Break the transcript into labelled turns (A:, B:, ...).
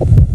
A: you.